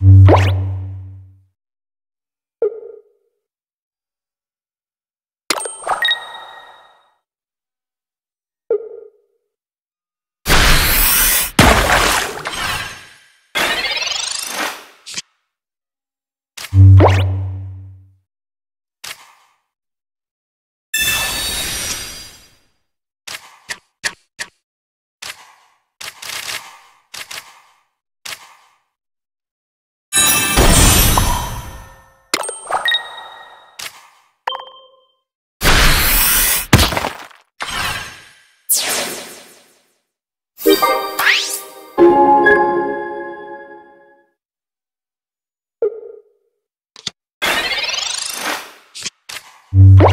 you Bye.